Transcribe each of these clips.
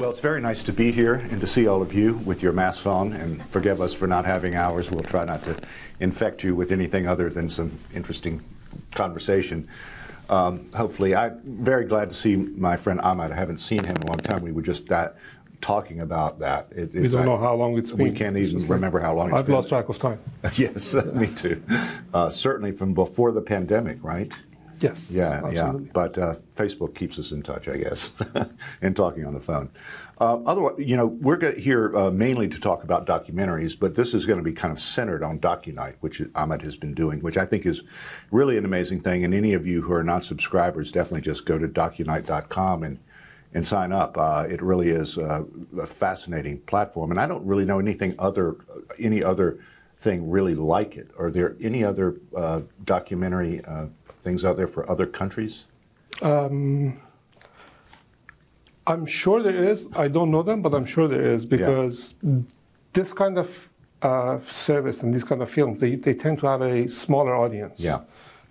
Well, it's very nice to be here and to see all of you with your masks on, and forgive us for not having ours. We'll try not to infect you with anything other than some interesting conversation. Um, hopefully, I'm very glad to see my friend Ahmad. I haven't seen him in a long time. We were just that, talking about that. It, we don't know how long it's been. We can't even remember how long it's been. I've lost track of time. yes, me too. Uh, certainly from before the pandemic, right? Yes. Yeah, absolutely. yeah. But uh, Facebook keeps us in touch, I guess, and talking on the phone. Uh, otherwise, you know, we're here uh, mainly to talk about documentaries, but this is going to be kind of centered on DocuNight, which Ahmad has been doing, which I think is really an amazing thing. And any of you who are not subscribers, definitely just go to docunight.com and and sign up. Uh, it really is uh, a fascinating platform, and I don't really know anything other any other thing really like it. Are there any other uh, documentary things out there for other countries? Um, I'm sure there is. I don't know them, but I'm sure there is because yeah. this kind of uh, service and these kind of films, they, they tend to have a smaller audience. Yeah.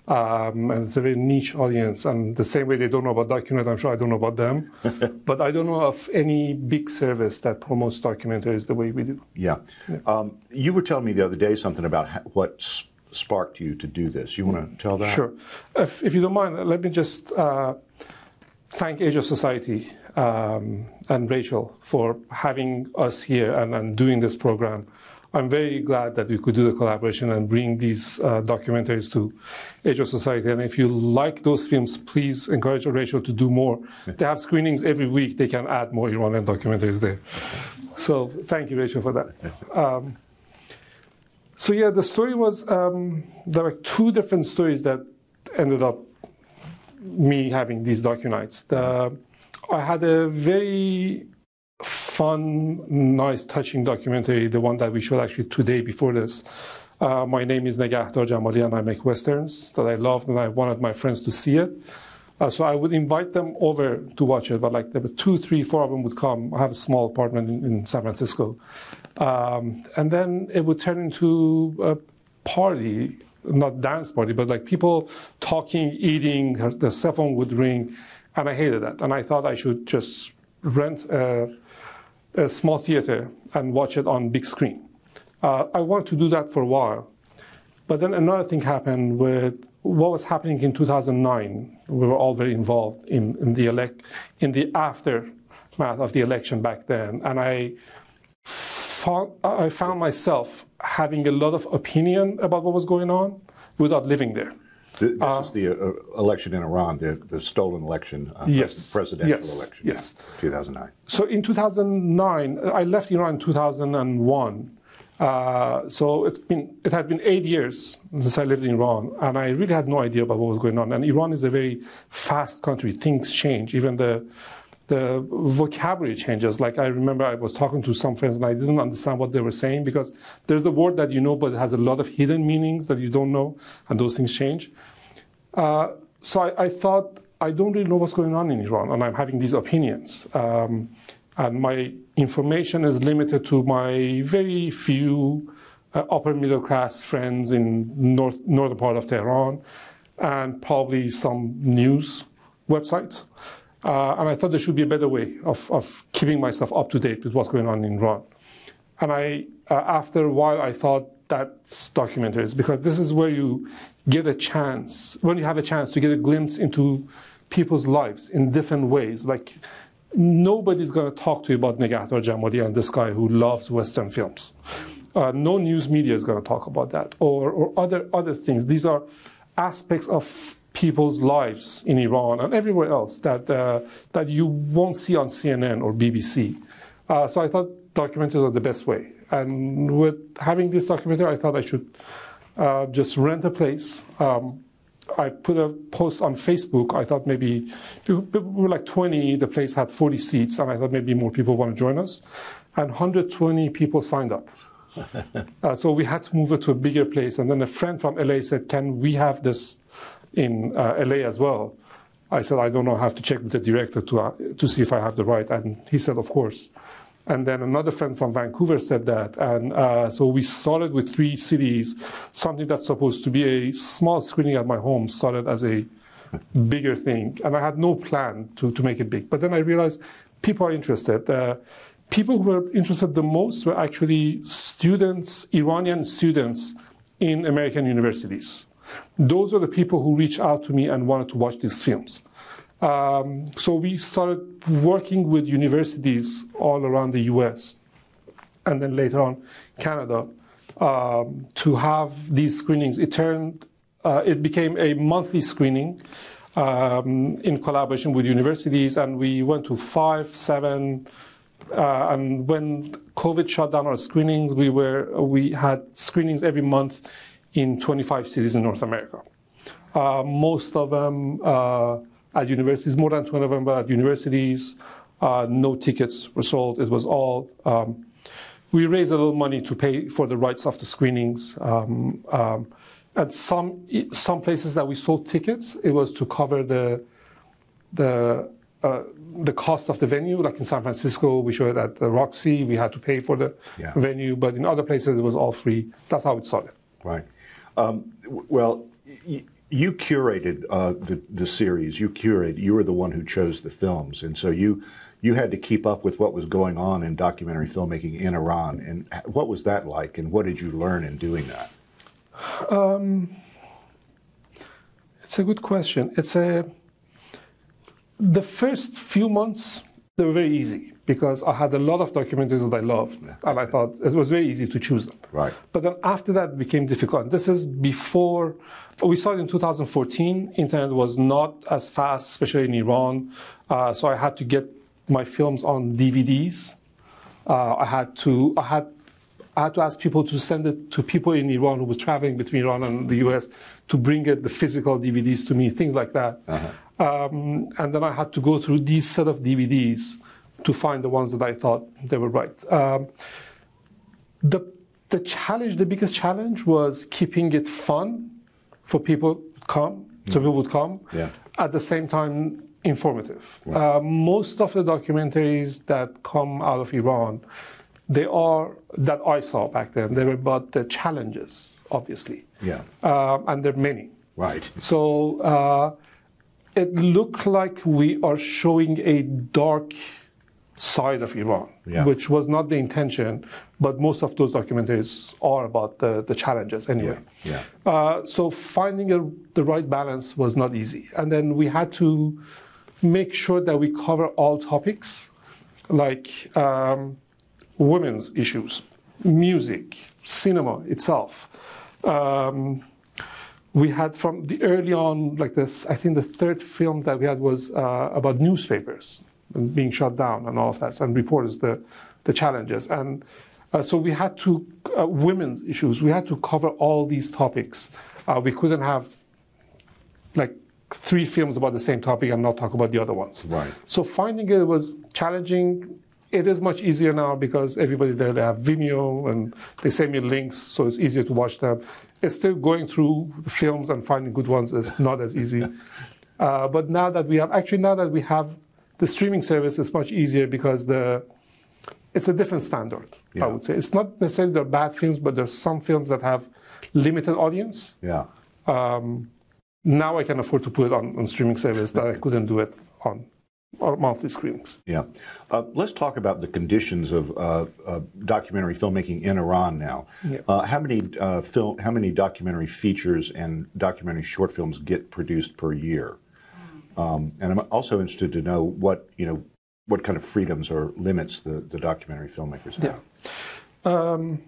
Um, and it's a very niche audience. And the same way they don't know about DocuNight, I'm sure I don't know about them. but I don't know of any big service that promotes documentaries the way we do. Yeah. yeah. Um, you were telling me the other day something about what sparked you to do this. You want to tell that? Sure. If, if you don't mind, let me just uh, thank Asia Society um, and Rachel for having us here and, and, doing this program. I'm very glad that we could do the collaboration and bring these uh, documentaries to Asia Society. And if you like those films, please encourage Rachel to do more. they have screenings every week. They can add more Iranian documentaries there. So thank you, Rachel, for that. Um, so yeah, the story was um, there were two different stories that ended up me having these DocuNights. The, I had a very fun, nice, touching documentary, the one that we showed actually today before this. Uh, my name is Negahdar Jamali and I make westerns that I loved and I wanted my friends to see it. Uh, so I would invite them over to watch it, but like there were two, three, four of them would come. I have a small apartment in, in San Francisco. Um, and then it would turn into a party, not dance party, but like people talking, eating, the cell phone would ring. And I hated that. And I thought I should just rent a, a small theater and watch it on big screen. Uh, I wanted to do that for a while. But then another thing happened with what was happening in 2009. We were all very involved in, in the elect, in the aftermath of the election back then, and I found, I found myself having a lot of opinion about what was going on without living there. This uh, is the uh, election in Iran, the, the stolen election, uh, yes, presidential yes, election. Yes. Yeah, 2009. So in 2009, I left Iran in 2001. Uh, so it's been, it had been eight years since I lived in Iran, and I really had no idea about what was going on. And Iran is a very fast country. Things change. Even the the vocabulary changes. Like I remember I was talking to some friends and I didn't understand what they were saying because there's a word that you know, but it has a lot of hidden meanings that you don't know, and those things change. Uh, so I, I, thought I don't really know what's going on in Iran, and I'm having these opinions. Um, and my information is limited to my very few uh, upper middle class friends in north, northern part of Tehran and probably some news websites. Uh, and I thought there should be a better way of, of keeping myself up to date with what's going on in Iran. And I, uh, after a while, I thought that's documentaries because this is where you get a chance, when you have a chance to get a glimpse into people's lives in different ways. Like nobody's going to talk to you about Negahdar Jamali and this guy who loves Western films. Uh, no news media is going to talk about that or, or other, other things. These are aspects of people's lives in Iran and everywhere else that, uh, that you won't see on CNN or BBC. Uh, so I thought documentaries are the best way. And with having this documentary, I thought I should uh, just rent a place. Um, I put a post on Facebook. I thought maybe we were like 20. The place had 40 seats, and I thought maybe more people want to join us. And 120 people signed up. uh, so we had to move it to a bigger place. And then a friend from LA said, "Can we have this in uh, LA as well?" I said, "I don't know. I have to check with the director to uh, to see if I have the right." And he said, "Of course." And then another friend from Vancouver said that. And uh, so we started with three cities. Something that's supposed to be a small screening at my home started as a bigger thing. And I had no plan to, to make it big. But then I realized people are interested. Uh, people who were interested the most were actually students, Iranian students in American universities. Those are the people who reached out to me and wanted to watch these films. Um, so we started working with universities all around the US and then later on Canada um, to have these screenings. It turned, uh, it became a monthly screening um, in collaboration with universities, and we went to five, seven, uh, and when COVID shut down our screenings, we were we had screenings every month in 25 cities in North America. Uh, most of them uh, at universities, more than 20 of them were at universities. Uh, no tickets were sold. It was all. Um, we raised a little money to pay for the rights of the screenings. Um, um, and some some places that we sold tickets, it was to cover the the uh, the cost of the venue. Like in San Francisco, we showed at the Roxy, we had to pay for the yeah. venue, but in other places it was all free. That's how it started. Right. Um, well, you curated uh, the, the series. You curated. You were the one who chose the films, and so you you had to keep up with what was going on in documentary filmmaking in Iran. And what was that like? And what did you learn in doing that? Um, it's a good question. It's a the first few months they were very easy because I had a lot of documentaries that I loved, and I thought it was very easy to choose them. Right. But then after that, it became difficult. This is before we started in 2014. Internet was not as fast, especially in Iran. Uh, so I had to get my films on DVDs. Uh, I had to I had I had to ask people to send it to people in Iran who were traveling between Iran and the US to bring it, the physical DVDs to me, things like that. Uh-huh. Um, and then I had to go through these set of DVDs to find the ones that I thought they were right. Um, the the challenge, the biggest challenge, was keeping it fun for people to come, mm. so people would come. Yeah. At the same time, informative. Uh, most of the documentaries that come out of Iran, they are that I saw back then. They were about the challenges, obviously. Yeah. Uh, and there are many. Right. So uh, it looked like we are showing a dark side of Iran, yeah. which was not the intention, but most of those documentaries are about the, the challenges anyway. Yeah. yeah. Uh, so finding a, the right balance was not easy. And then we had to make sure that we cover all topics like um, women's issues, music, cinema itself. Um, we had from the early on, like this, I think the third film that we had was uh, about newspapers and being shut down and all of that, and reporters, the, the challenges. And uh, so we had to, uh, women's issues, we had to cover all these topics. Uh, we couldn't have like three films about the same topic and not talk about the other ones. Right. So finding it was challenging. It is much easier now because everybody there they have Vimeo and they send me links, so it's easier to watch them. It's still going through the films and finding good ones is not as easy. uh, but now that we have actually now that we have the streaming service, is much easier because the it's a different standard. Yeah. I would say it's not necessarily they're bad films, but there's some films that have limited audience. Yeah. Um, now I can afford to put it on, on streaming service that I couldn't do it on or monthly screenings. Yeah. Uh, let's talk about the conditions of uh, uh, documentary filmmaking in Iran now. Yeah. Uh, how many uh, film, how many documentary features and documentary short films get produced per year? Um, and I'm also interested to know what you know what kind of freedoms or limits the, the documentary filmmakers have. Yeah. Um,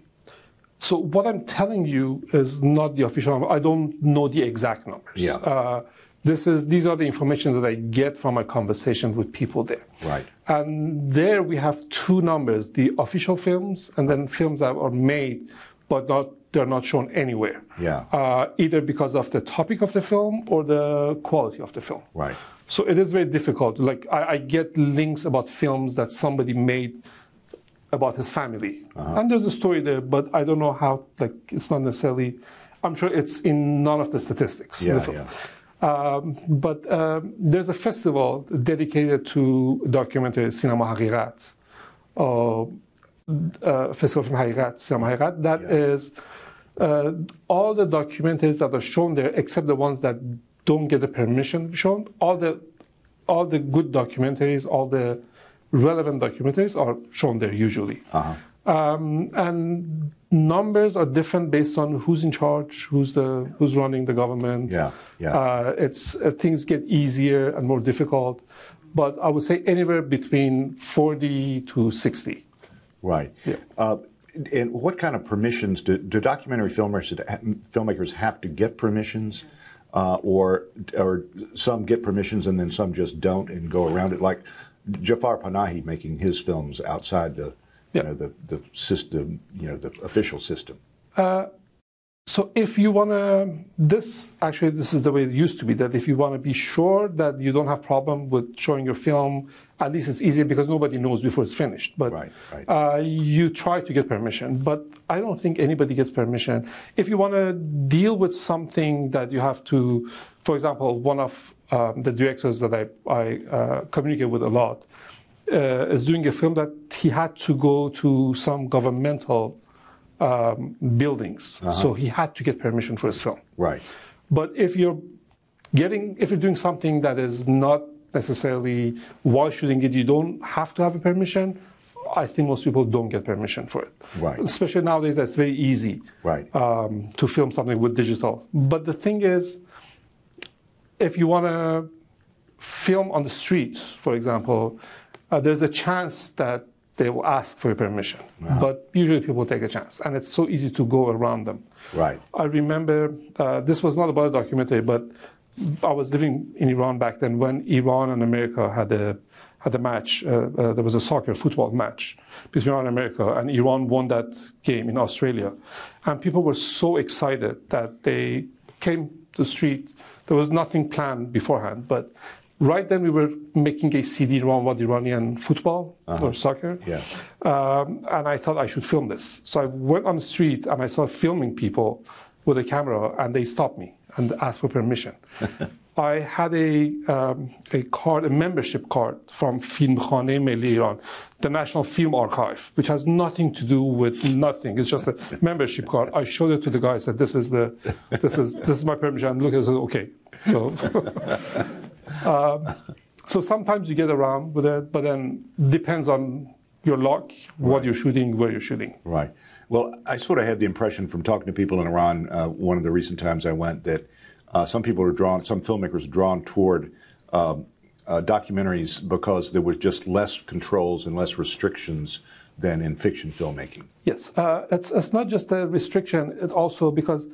so what I'm telling you is not the official number. I don't know the exact numbers. Yeah. Uh, this is these are the information that I get from my conversation with people there. Right. And there we have two numbers: the official films and then films that are made, but not they're not shown anywhere. Yeah. Uh, either because of the topic of the film or the quality of the film. Right. So it is very difficult. Like I, I get links about films that somebody made about his family. Uh-huh. And there's a story there, but I don't know how, like, it's not necessarily, I'm sure it's in none of the statistics. Yeah, yeah. Um, but um, there's a festival dedicated to documentary Cinema Haqiqat, uh, uh, Festival from Haqiqat, Cinema Haqiqat, That yeah. is uh, all the documentaries that are shown there, except the ones that don't get the permission shown, all the, all the good documentaries, all the relevant documentaries are shown there usually. Uh-huh. Um, and numbers are different based on who's in charge, who's the who's running the government. Yeah, yeah. Uh, it's uh, things get easier and more difficult, but I would say anywhere between 40 to 60. Right. Yeah. Uh, and what kind of permissions do, do documentary filmmakers, filmmakers have to get permissions, uh, or or some get permissions and then some just don't and go around it? Like Jafar Panahi making his films outside the you know the the system, you know the official system. So if you want to, this actually this is the way it used to be. That if you want to be sure that you don't have problem with showing your film, at least it's easier because nobody knows before it's finished. But Right, right. Uh, you try to get permission. But I don't think anybody gets permission. If you want to deal with something that you have to, for example, one of um, the directors that I, I uh, communicate with a lot uh, is doing a film that he had to go to some governmental um, buildings. So he had to get permission for his film. Right. But if you're getting, if you're doing something that is not necessarily while shooting it, you don't have to have a permission. I think most people don't get permission for it. Right. Especially nowadays, that's very easy Right. um, to film something with digital. But the thing is, if you want to film on the street, for example, uh, there's a chance that they will ask for your permission. But usually people take a chance, and it's so easy to go around them. Right. I remember uh, this was not about a documentary, but I was living in Iran back then when Iran and America had a had a match. Uh, uh, there was a soccer football match between Iran and America, and Iran won that game in Australia. And people were so excited that they came to the street. There was nothing planned beforehand, but right then we were making a CD around what Iranian football or soccer. Yeah. Um, and I thought I should film this. So I went on the street and I started filming people with a camera, and they stopped me and asked for permission. I had a, um, a card, a membership card from Film Filmkhane Milli Iran, the National Film Archive, which has nothing to do with nothing. It's just a membership card. I showed it to the guy. I said, "This is the, this is this is my permission." And look, I said, "Okay." So. So sometimes you get around with it, but then depends on your luck, what you're shooting, where you're shooting. Right. Well, I sort of had the impression from talking to people in Iran, uh, one of the recent times I went, that uh, some people are drawn, some filmmakers are drawn toward um, uh, documentaries because there were just less controls and less restrictions than in fiction filmmaking. Yes, uh, it's, it's not just a restriction, it's also because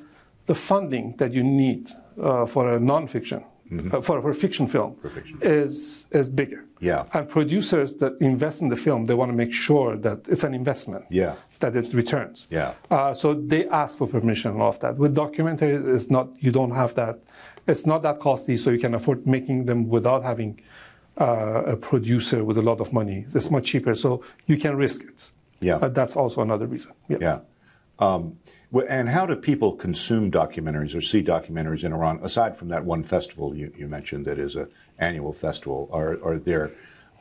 the funding that you need uh, for a nonfiction, uh, for, for a fiction film, fiction. is is bigger. Yeah. And producers that invest in the film, they want to make sure that it's an investment. Yeah. That it returns. Yeah. Uh, so they ask for permission of that. With documentary, it's not. You don't have that. It's not that costly, so you can afford making them without having uh, a producer with a lot of money. It's much cheaper, so you can risk it. Yeah. But that's also another reason. Yeah. Yeah. Um, and how do people consume documentaries or see documentaries in Iran? Aside from that one festival you, you mentioned that is an annual festival, are, are there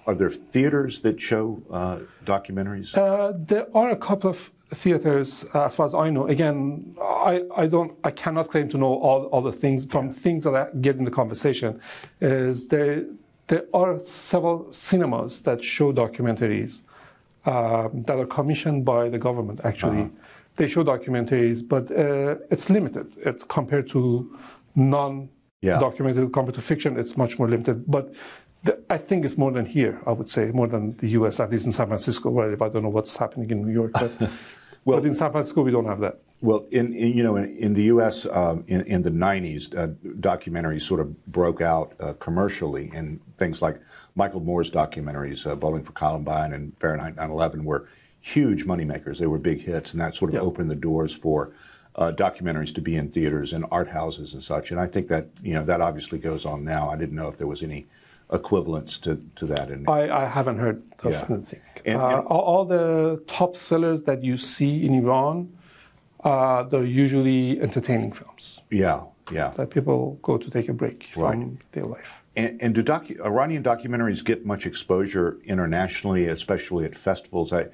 are there theaters that show uh, documentaries? Uh, there are a couple of theaters, uh, as far as I know. Again, I, I don't, I cannot claim to know all, all the things. From things that I get in the conversation, is there there are several cinemas that show documentaries um, that are commissioned by the government. Actually, they show documentaries, but uh, it's limited. It's compared to non. Yeah. Documented compared to fiction, it's much more limited. But the, I think it's more than here. I would say more than the U.S. At least in San Francisco, where I don't know what's happening in New York, but, but in San Francisco we don't have that. Well, in, in you know in, in the U.S. Um, in, in the '90s, uh, documentaries sort of broke out uh, commercially, and things like Michael Moore's documentaries, uh, Bowling for Columbine and Fahrenheit 9/11, were huge moneymakers. They were big hits, and that sort of Yeah. opened the doors for uh, documentaries to be in theaters and art houses and such. And I think that you know that obviously goes on now. I didn't know if there was any equivalence to, to that in I, I haven't heard of Yeah. anything. And- uh, all, all the top sellers that you see in Iran, uh, they're usually entertaining films yeah yeah. that people go to take a break Right. from their life. And, and do docu- Iranian documentaries get much exposure internationally, especially at festivals? I,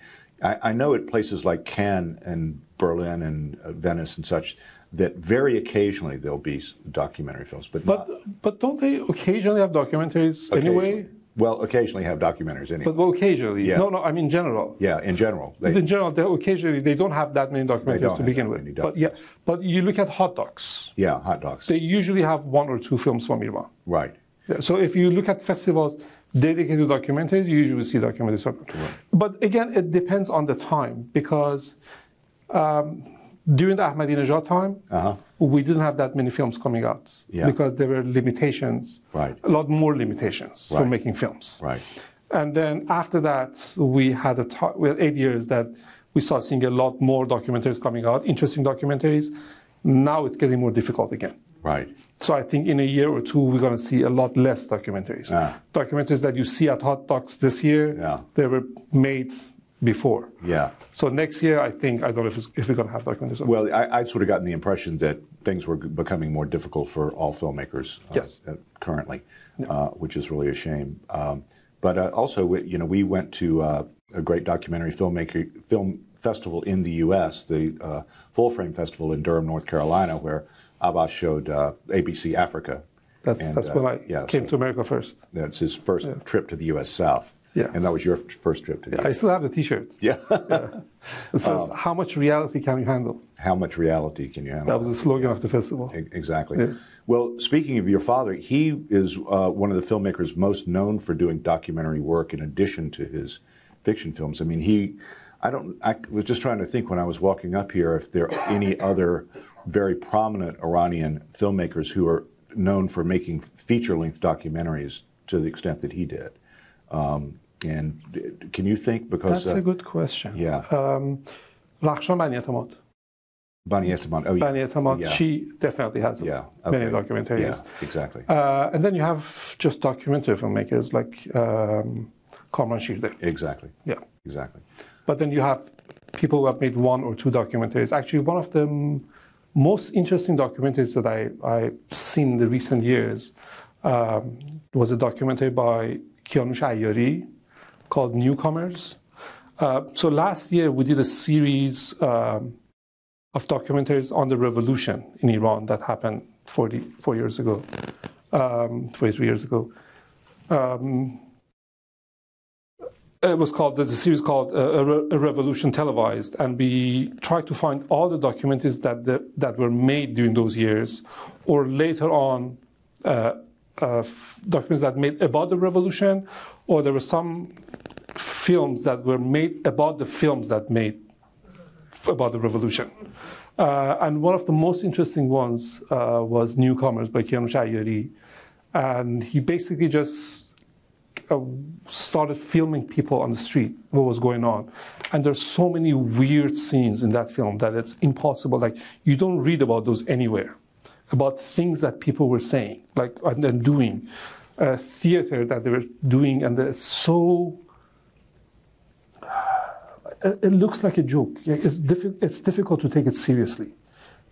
I, I know at places like Cannes and Berlin and uh, Venice and such that very occasionally there'll be documentary films, but, But not, but don't they occasionally have documentaries anyway? Well, occasionally have documentaries anyway. But well, occasionally. Yeah. No, no, I mean general. yeah, in general. They, In general, they, occasionally they don't have that many documentaries to begin with. But yeah, but you look at hot docs. yeah, hot dogs. They usually have one or two films from Iran. right. Yeah, So if you look at festivals dedicated documentaries, you usually see documentaries from. But again, it depends on the time because um, during the Ahmadinejad time, Uh-huh. we didn't have that many films coming out Yeah. because there were limitations, Right. a lot more limitations for making films. Right. And then after that, we had a t- we had eight years that we started seeing a lot more documentaries coming out, interesting documentaries. Now it's getting more difficult again. Right. So I think in a year or two, we're going to see a lot less documentaries. Ah. Documentaries that you see at Hot Docs this year, Yeah. they were made before. Yeah. So next year, I think, I don't know if, it's, if we're going to have documentaries. Well, I, I'd sort of gotten the impression that things were becoming more difficult for all filmmakers uh, Yes. currently, uh, which is really a shame. Um, but uh, also, we- you know, we went to uh, a great documentary filmmaker film festival in the U.S., the uh, Full Frame Festival in Durham, North Carolina, where Abbas showed uh, ABC Africa. that's And, that's uh, when I yeah, came so to America first. That's his first trip to the U.S. South. Yeah. And that was your first trip to the I US. still have the T-shirt. Yeah. It says, Um, "How much reality can you handle?" How much reality can you handle? That was the slogan of the festival. E- Exactly. Yeah. Well, speaking of your father, he is uh, one of the filmmakers most known for doing documentary work in addition to his fiction films. I mean, he, I don't, I was just trying to think when I was walking up here if there are any other very prominent Iranian filmmakers who are known for making feature length documentaries to the extent that he did. Um, and can you think because That's uh, a good question. yeah, Um, Rakhshan Bani Etamad. Bani Etaman. Oh, yeah. Bani Etamad, Yeah. she definitely has Yeah. many okay. documentaries. Yeah, exactly. Uh, and then you have just documentary filmmakers like um, Kamran Shirdel. Exactly. Yeah. Exactly. But then you have people who have made one or two documentaries. Actually, one of them most interesting documentaries that I, I've seen in the recent years um, was a documentary by Kianush Ayari called Newcomers. Uh, so last year we did a series um, of documentaries on the revolution in Iran that happened 44 years ago, um, 43 years ago. Um, it was called the series called uh, a, Re- a revolution televised. And we tried to find all the documentaries that the, that were made during those years or later on uh, uh, documents that made about the revolution or there were some films that were made about the films that made about the revolution. Uh, and one of the most interesting ones uh, was newcomers by Kianush Ayari and he basically just uh, started filming people on the street, what was going on. And there's so many weird scenes in that film that it's impossible. Like, you don't read about those anywhere, about things that people were saying, like, and then doing, uh, theater that they were doing, and it's so. It looks like a joke. It's, diffi- it's difficult to take it seriously.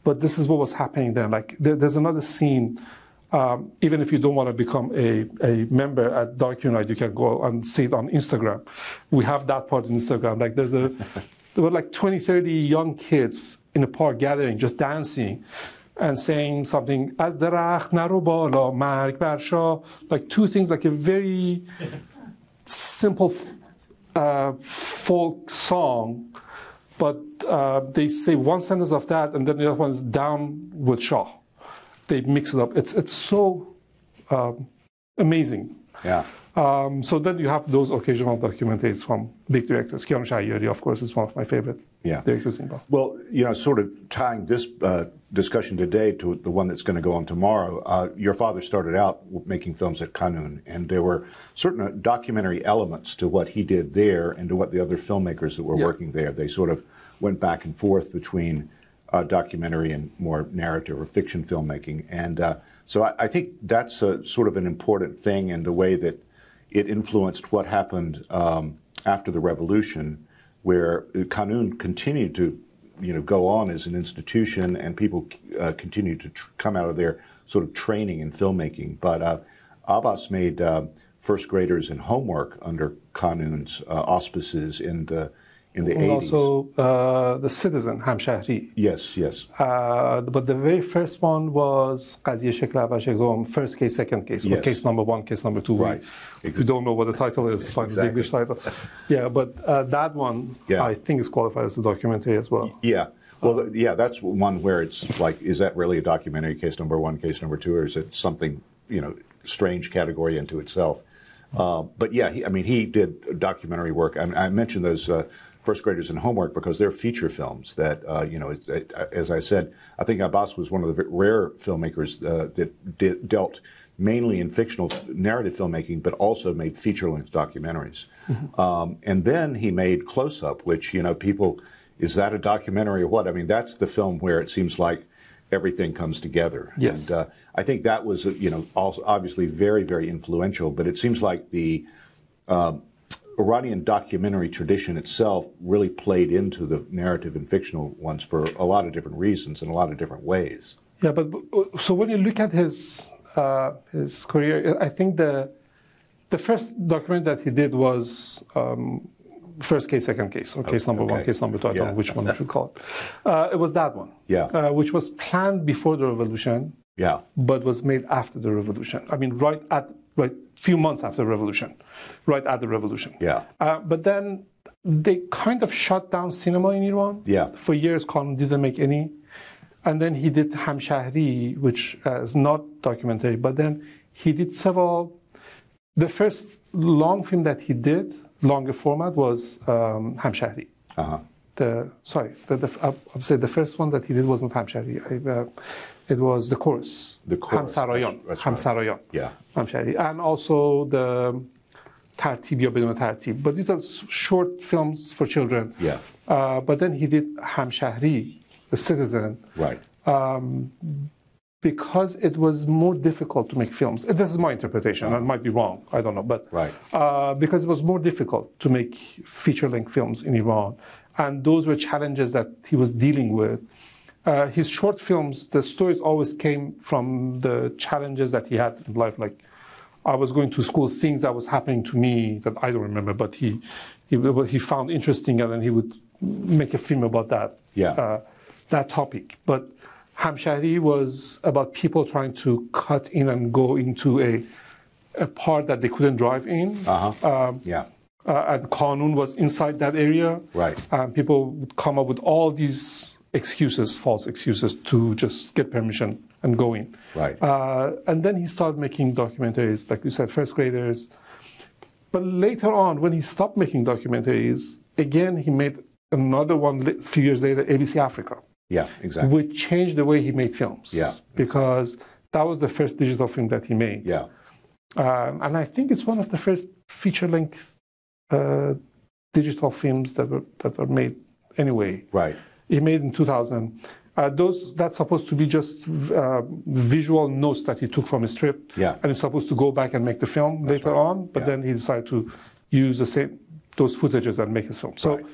But this is what was happening then. Like, there, there's another scene um, even if you don't want to become a, a member at DocuNight, you can go and see it on Instagram. We have that part on Instagram. Like there's a, there were like 20, 30 young kids in a park gathering, just dancing and saying something, as درخت نرو بالا, مرگ برشا, like two things, like a very simple uh, folk song, but uh, they say one sentence of that and then the other one is down with Shah they mix it up. It's it's so um, amazing. Yeah. Um, so then you have those occasional documentaries from big directors. Kianush Ayari, of course, is one of my favorite Yeah. directors involved. Well, you know, sort of tying this uh, discussion today to the one that's going to go on tomorrow, uh, your father started out making films at Kanun, and there were certain uh, documentary elements to what he did there and to what the other filmmakers that were Yeah. working there. They sort of went back and forth between uh, documentary and more narrative or fiction filmmaking. And uh, so I, I think that's a, sort of an important thing in the way that it influenced what happened um, after the revolution, where Kanun continued to, you know, go on as an institution, and people uh, continued to tr- come out of their sort of training in filmmaking. But uh, Abbas made uh, first graders in homework under Kanun's uh, auspices in the in the 80s. Also, uh, the citizen, Hamshahri. Yes, yes. Uh, but the very first one was Qaziye Shekla first case, second case, yes. case number one, case number two. Right. If exactly. don't know what the title is, find the English title. yeah, but uh, that one, yeah. I think, is qualified as a documentary as well. Yeah. Well, yeah, that's one where it's like, is that really a documentary, case number one, case number two, or is it something, you know, strange category into itself? Uh, but yeah, he, I mean, he did documentary work. I, I mentioned those uh, first graders in homework because they're feature films that, uh, you know, it, as I said, I think Abbas was one of the rare filmmakers uh, that did, dealt mainly in fictional narrative filmmaking, but also made feature-length documentaries. Um, and then he made Close Up, which you know people is that a documentary or what? I mean, that's the film where it seems like everything comes together. Yes. And uh, I think that was uh, you know also obviously very very influential. But it seems like the uh, Iranian documentary tradition itself really played into the narrative and fictional ones for a lot of different reasons in a lot of different ways. Yeah, but so when you look at his uh, his career, I think the the first document that he did was um, first case, second case, or case number one, case number two. I don't know which one we should call it. Uh, it was that one. Yeah. Uh, which was planned before the revolution, Yeah. but was made after the revolution. I mean, right at right few months after the revolution, right at the revolution. Yeah. Uh, but then they kind of shut down cinema in Iran. Yeah. For years, Khan didn't make any. And then he did Hamshahri, which uh, is not documentary, but then he did several. The first long film that he did, longer format, was um, Hamshahri. Uh huh. The sorry, the, the, I would say the first one that he did wasn't Hamshahri. I, uh, it was the chorus. The chorus, Hamsarayan. that's- that's right. Yeah. Hamshahri. And also the Tartib ya Bedun Tartib. But these are short films for children. Yeah. Uh, but then he did Hamshahri, The Citizen, Right. because it was more difficult to make films. This is my interpretation. I might be wrong. I don't know. But Right. uh, because it was more difficult to make feature-length films in Iran, and those were challenges that he was dealing with. Uh, his short films, the stories always came from the challenges that he had in life. Like, I was going to school, things that was happening to me that I don't remember, but he he, he found interesting, and then he would make a film about that Yeah. uh, that topic. But Hamshahri was about people trying to cut in and go into a a part that they couldn't drive in. Uh huh. yeah. Uh, and Qanun was inside that area. Right. And people would come up with all these excuses, false excuses, to just get permission and go in. Right. Uh, and then he started making documentaries, like you said, first graders. But later on, when he stopped making documentaries, again, he made another one a few years later, ABC Africa, Yeah. Exactly. which changed the way he made films. Yeah. Because that was the first digital film that he made. Yeah. Um, and I think it's one of the first feature-length uh, digital films that were that are made anyway. Right. He made in 2000. Uh, those that's supposed to be just uh, visual notes that he took from his trip, Yeah. and he's supposed to go back and make the film later right. on. But Yeah. then he decided to use the same those footages and make his film. So, Right.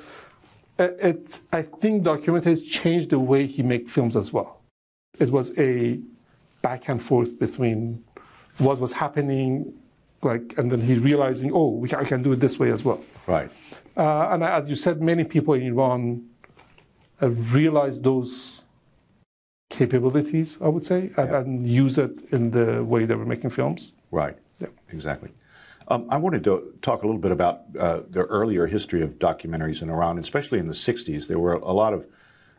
uh, it I think documentaries changed the way he made films as well. It was a back and forth between what was happening, like, and then he's realizing, oh, we can, I can do it this way as well. Right. Uh, and as you said, many people in Iran have realized those capabilities, I would say, and, Yeah. and use it in the way they were making films. Right. Yeah. Exactly. Um, I wanted to talk a little bit about uh, the earlier history of documentaries in Iran, especially in the 60s. There were a lot of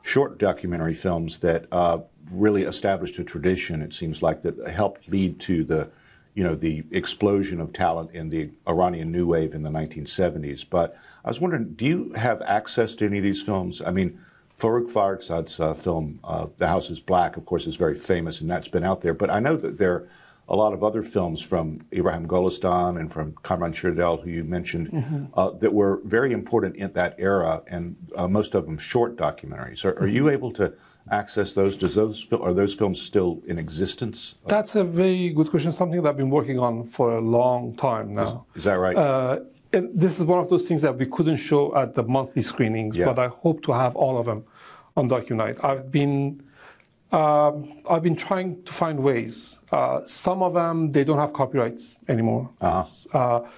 short documentary films that uh, really established a tradition, it seems like, that helped lead to the, you know, the explosion of talent in the Iranian New Wave in the 1970s. But I was wondering, do you have access to any of these films? I mean, Forough Farrokhzad's uh, film, uh, The House is Black, of course, is very famous, and that's been out there. But I know that there are a lot of other films from Ibrahim Golestan and from Kamran Shirdel, who you mentioned, uh, that were very important in that era, and uh, most of them short documentaries. Are, are you able to access those? Does those are those films still in existence? That's a very good question, something that I've been working on for a long time now. Is that right? Uh, and this is one of those things that we couldn't show at the monthly screenings, Yeah. but I hope to have all of them on DocuNight. I've been um, I've been trying to find ways. Uh, some of them they don't have copyrights anymore. Uh-huh. Uh,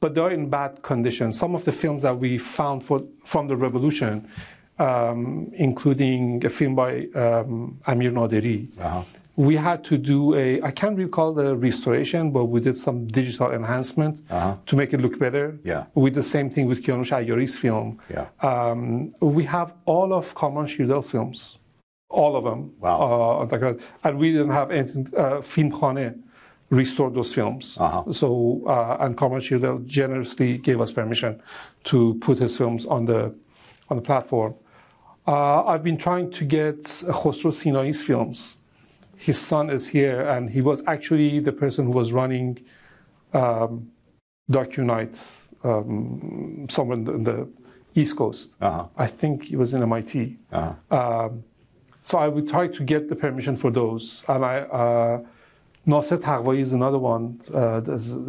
but they're in bad condition. Some of the films that we found for, from the revolution, um, including a film by um, Amir Naderi, Uh-huh. we had to do a, I can't recall the restoration, but we did some digital enhancement Uh-huh. to make it look better. Yeah. We did the same thing with Kianush Ayari's film. Yeah. Um, we have all of Kamran Shirdel's films, all of them. Wow. Uh, and we didn't have anything, uh, Film Khane restored those films. Uh-huh. So, uh, and Kamran Shirdel generously gave us permission to put his films on the, on the platform. Uh, I've been trying to get Khosrow Sinai's films. His son is here, and he was actually the person who was running um, DocuNight um, somewhere in the, East Coast. Uh-huh. I think he was in MIT. Uh-huh. Um, so I would try to get the permission for those. And I, uh, Nasser Taqwai is another one. Uh,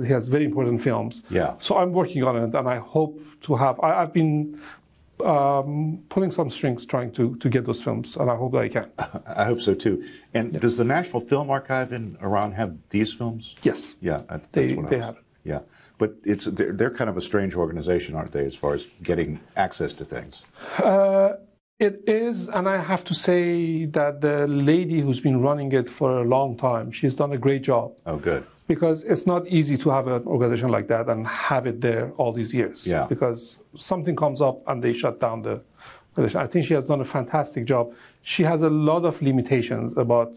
he has very important films. Yeah. So I'm working on it, and I hope to have. I, I've been um, pulling some strings trying to, to get those films, and I hope that I can. I hope so too. And does the National Film Archive in Iran have these films? Yes. Yeah, that's They- what I they was- have it. Yeah, but it's they're, they're kind of a strange organization, aren't they, as far as getting access to things? Uh, it is, and I have to say that the lady who's been running it for a long time, she's done a great job. Oh, good. Because it's not easy to have an organization like that and have it there all these years. Yeah. Because something comes up and they shut down the organization. I think she has done a fantastic job. She has a lot of limitations about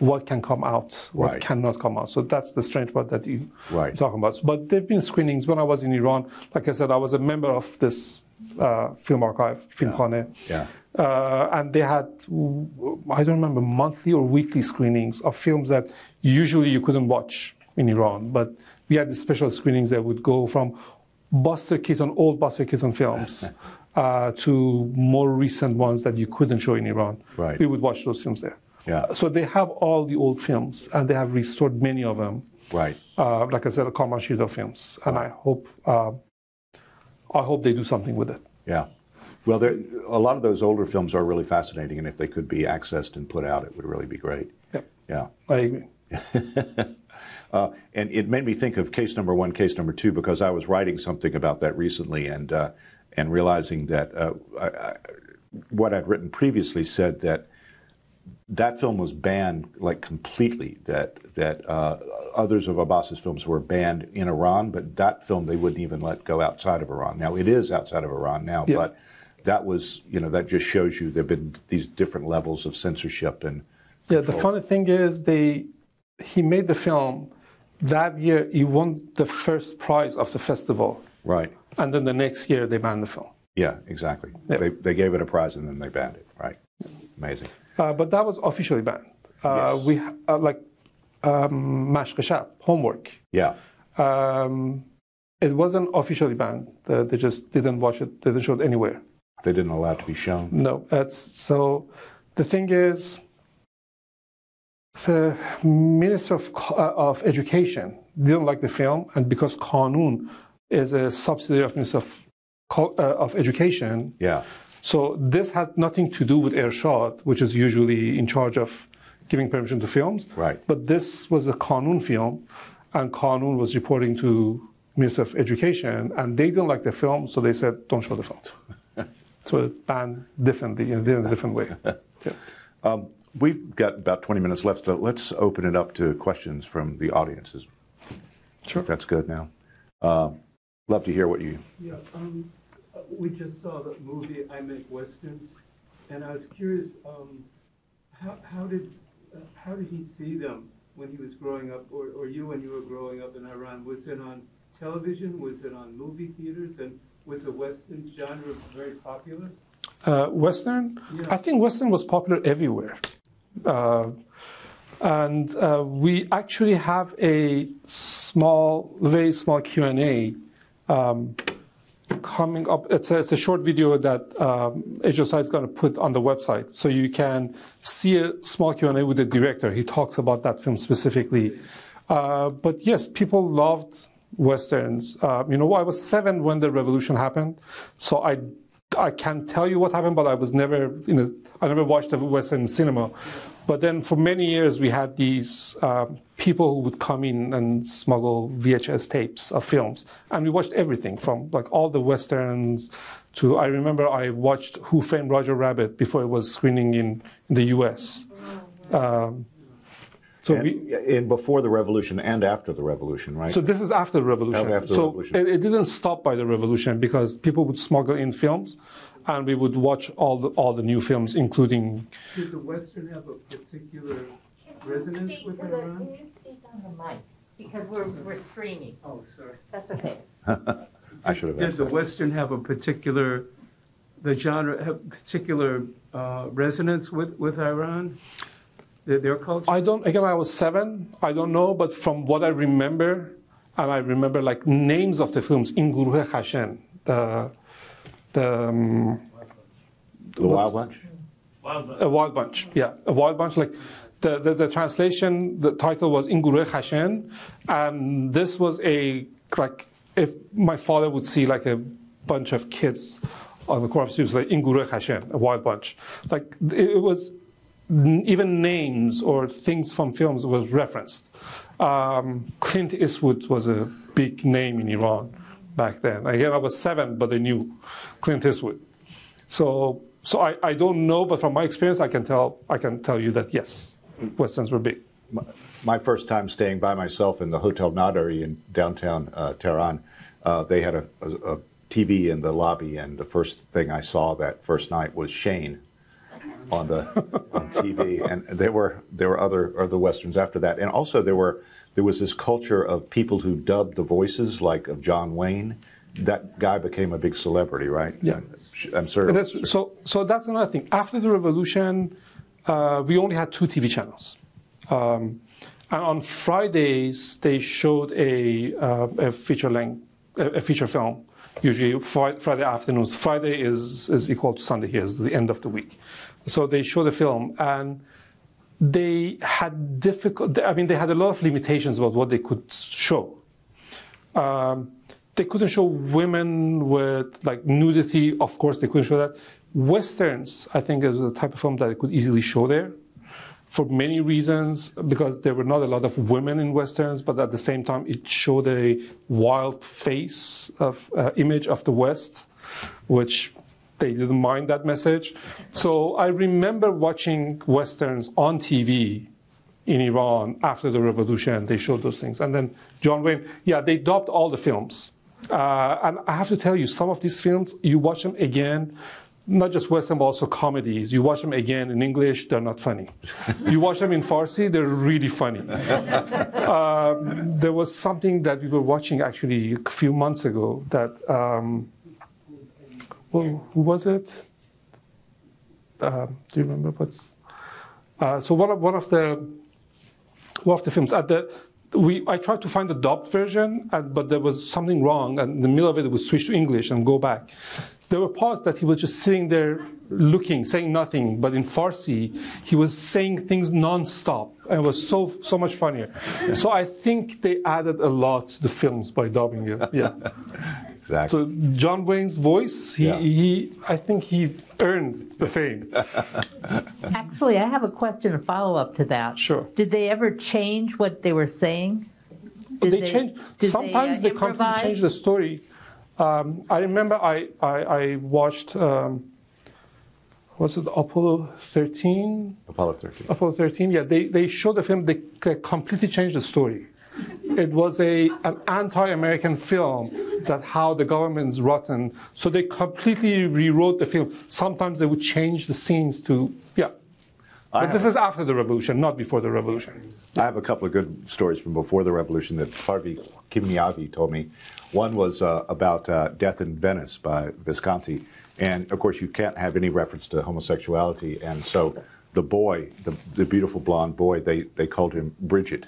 what can come out, what Right. cannot come out. So that's the strange part that you Right. you're talking about. But there've been screenings when I was in Iran. Like I said, I was a member of this uh, film archive, Film Khane. Yeah. Uh, and they had, I don't remember, monthly or weekly screenings of films that usually you couldn't watch in Iran. But we had the special screenings that would go from Buster Keaton, old Buster Keaton films, uh, to more recent ones that you couldn't show in Iran. Right. We would watch those films there. Yeah. So they have all the old films, and they have restored many of them. Right. Uh, like I said, Kamran Shirdel films, and I hope, uh, I hope they do something with it. Yeah. Well, there, a lot of those older films are really fascinating, and if they could be accessed and put out, it would really be great. Yep. Yeah. I agree. Uh, and it made me think of case number one, case number two, because I was writing something about that recently, and uh, and realizing that uh, I, I, what I'd written previously said that that film was banned like completely. That that uh, others of Abbas's films were banned in Iran, but that film they wouldn't even let go outside of Iran. Now it is outside of Iran now, Yeah. but that was you know that just shows you there've been these different levels of censorship and Yeah, the funny thing is, they he made the film that year. He won the first prize of the festival, right. and then the next year they banned the film. Yeah, exactly. Yeah. They, they gave it a prize and then they banned it. Right. Amazing. Uh, but that was officially banned. Uh, Yes. We uh, like um, Mashq homework. Yeah. Um, it wasn't officially banned. Uh, they just didn't watch it. They didn't show it anywhere. They didn't allow it to be shown. No, it's so. The thing is, the Minister of, uh, of Education didn't like the film, and because Qanun is a subsidiary of Minister of, uh, of Education, Yeah. so this had nothing to do with Ershad, which is usually in charge of giving permission to films. Right. But this was a Qanun film, and Qanun was reporting to Minister of Education, and they didn't like the film, so they said, don't show the film. so it banned differently, in a different way. Yeah. Um, we've got about 20 minutes left, but let's open it up to questions from the audiences. Sure. That's good now. Uh, love to hear what you. Yeah, um, uh, we just saw the movie I Make Westerns, and I was curious, um, how, how did, uh, how did he see them when he was growing up, or, or you when you were growing up in Iran? Was it on television? Was it on movie theaters? And was the Western genre very popular? Uh, Western? Yeah. I think Western was popular everywhere. Uh, and uh, we actually have a small, very small Q&A um, coming up. It's a, it's a short video that um, is going to put on the website. So you can see a small Q&A with the director. He talks about that film specifically. Uh, but yes, people loved Westerns. Uh, you know, I was seven when the revolution happened. So I I can't tell you what happened, but I was never in a, I never watched a Western cinema. But then for many years we had these um, people who would come in and smuggle VHS tapes of films, and we watched everything from like all the westerns to. I remember I watched Who Framed Roger Rabbit before it was screening in, in the U.S. Um, so And, we, and before the revolution and after the revolution, right? so this is after the revolution. After the so revolution. It, it didn't stop by the revolution because people would smuggle in films, and we would watch all the all the new films, including. Did the Western have a particular resonance Speak with Iran? Can you speak on the mic? Because we're, we're streaming. Oh, sorry. That's okay. I should have Did the that. Western have a particular, the genre have particular uh, resonance with, with Iran? Their, their culture? I don't. Again, I was seven. I don't know, but from what I remember, and I remember like names of the films. In Guruh Khashen, the the um, The Wild Bunch? a wild bunch. Yeah, a wild bunch. Like the, the, the translation, the title was In Guruh Khashen, and this was a like if my father would see like a bunch of kids on the corner of the street, it was like In Guruh Khashen, a wild bunch. Like it, it was n- even names or things from films was referenced. Um, Clint Eastwood was a big name in Iran back then. Again, I was seven, but they knew Clint Eastwood. So, so I, I don't know, but from my experience, I can tell I can tell you that yes, westerns were big. My first time staying by myself in the Hotel Naderi in downtown uh, Tehran, uh, they had a, a, a TV in the lobby, and the first thing I saw that first night was Shane on the on TV, and there were there were other other westerns after that, and also there were there was this culture of people who dubbed the voices like of John Wayne. That guy became a big celebrity, right? Yeah. I'm sorry. That's, so, so that's another thing. After the revolution, uh, we only had two TV channels. Um, and on Fridays, they showed a, uh, a feature length, a, a feature film, usually Friday afternoons. Friday is, is equal to Sunday here, is the end of the week. So they showed the film, and they had difficult, I mean, they had a lot of limitations about what they could show. Um, they couldn't show women with like nudity. Of course, they couldn't show that. Westerns, I think, is a type of film that they could easily show there, for many reasons. Because there were not a lot of women in westerns, but at the same time, it showed a wild face of uh, image of the West, which they didn't mind that message. So I remember watching westerns on TV in Iran after the revolution. They showed those things. And then John Wayne, yeah, they dubbed all the films. Uh, and I have to tell you, some of these films, you watch them again, not just Western, but also comedies. You watch them again in English, they're not funny. you watch them in Farsi, they're really funny. um, there was something that we were watching actually a few months ago that, um, well, who was it? Um, do you remember what's? Uh, so one of, one of the one of the films at the we I tried to find the dubbed version, and, but there was something wrong, and in the middle of it, it would switch to English and go back. There were parts that he was just sitting there looking, saying nothing, but in Farsi, he was saying things non-stop, and it was so so much funnier. So I think they added a lot to the films by dubbing it. Yeah. exactly. So John Wayne's voice, he, Yeah. he I think he earned the fame. Actually, I have a question, a follow-up to that. Sure. Did they ever change what they were saying? Did they, change. did Sometimes they, they, uh, completely change the story. Um, I remember I I, I watched um, was it Apollo 13? Apollo 13. Apollo 13. Yeah, they they showed the film. They, they completely changed the story. It was a an anti-American film that how the government's rotten. So they completely rewrote the film. Sometimes they would change the scenes to yeah. I But this have- is after the revolution, not before the revolution. I have a couple of good stories from before the revolution that Parviz Kimiavi told me. One was uh, about uh, Death in Venice by Visconti. And of course, you can't have any reference to homosexuality. And so the boy, the, the beautiful blonde boy, they, they called him Bridget.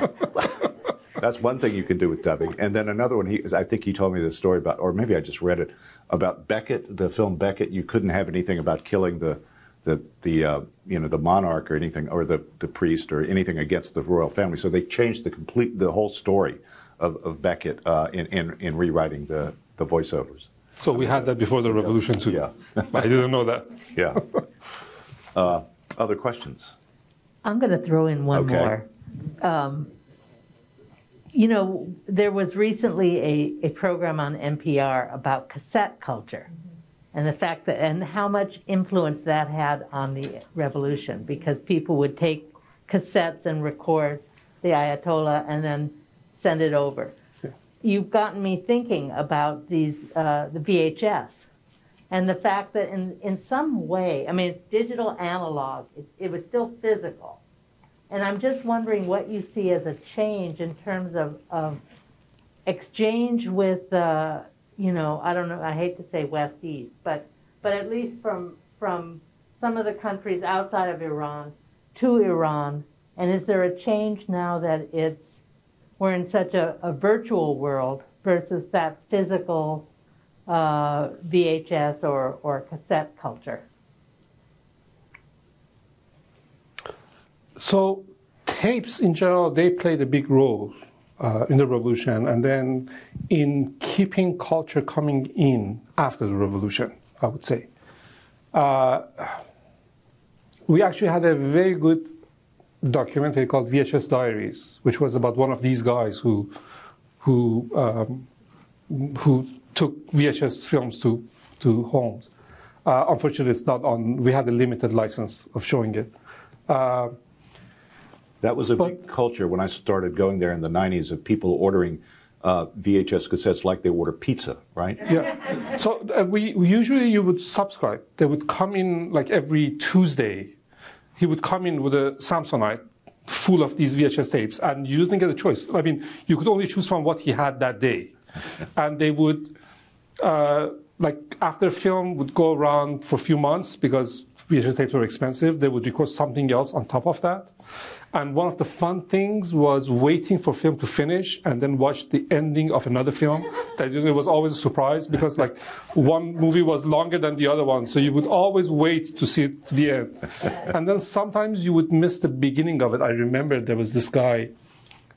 That's one thing you can do with dubbing. And then another one, he, I think he told me this story about, or maybe I just read it, about Becket, the film Becket. You couldn't have anything about killing the, the, the uh, you know, the monarch or anything, or the, the priest or anything against the royal family. So they changed the complete, the whole story of, of Becket uh, in, in, in rewriting the, the voiceovers. So we had that before the revolution too. Yeah. I didn't know that. Yeah. Uh, other questions? I'm going to throw in one Okay. more. Um, you know, there was recently a, a program on NPR about cassette culture and the fact that, and how much influence that had on the revolution because people would take cassettes and record the Ayatollah and then send it over. You've gotten me thinking about these, uh, the VHS and the fact that in, in some way, I mean, it's digital analog, it's, it was still physical. And I'm just wondering what you see as a change in terms of, of exchange with, uh, you know, I don't know, I hate to say West East, but, but at least from, from some of the countries outside of Iran to Iran. And is there a change now that it's, we're in such a, a virtual world versus that physical uh, VHS or, or cassette culture? So tapes in general, they played a big role uh, in the revolution and then in keeping culture coming in after the revolution, I would say. Uh, we actually had a very good documentary called VHS Diaries, which was about one of these guys who, who, um, who took VHS films to, to homes. Uh, unfortunately, it's not on, we had a limited license of showing it. That was a But- big culture when I started going there in the 90s of people ordering uh, VHS cassettes like they order pizza, right? Yeah. So uh, we we- usually you would subscribe. They would come in like every Tuesday. He would come in with a Samsonite full of these VHS tapes, and you didn't get a choice. I mean, you could only choose from what he had that day, and they would. Uh, like after film would go around for a few months because VHS tapes were expensive, they would record something else on top of that. And one of the fun things was waiting for film to finish and then watch the ending of another film. That it was always a surprise because like one movie was longer than the other one, so you would always wait to see it to the end. And then sometimes you would miss the beginning of it. I remember there was this guy,